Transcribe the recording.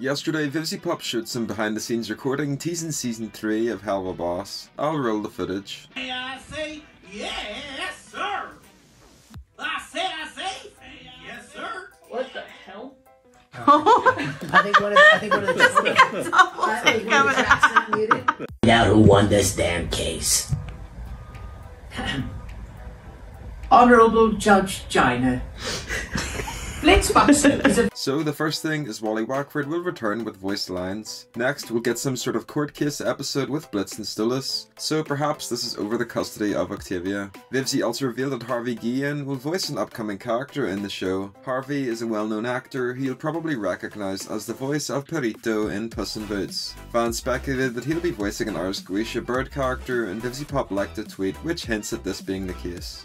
Yesterday, VivziePop showed some behind the scenes recording teasing season 3 of Helluva Boss. I'll roll the footage. May I say yes, sir? I said I say yes, sir. What the hell? I think one of I think one of the I think one of the tracks not muted. Now who won this damn case? Honorable Judge Gina. So the first thing is Wally Wackford will return with voiced lines. Next, we'll get some sort of court case episode with Blitz and Stolas, so perhaps this is over the custody of Octavia. Vivzie also revealed that Harvey Guillen will voice an upcoming character in the show. Harvey is a well-known actor who you'll probably recognise as the voice of Perrito in Puss in Boots. Fans speculated that he'll be voicing an Ars Goetia bird character, and VivziePop liked a tweet which hints at this being the case.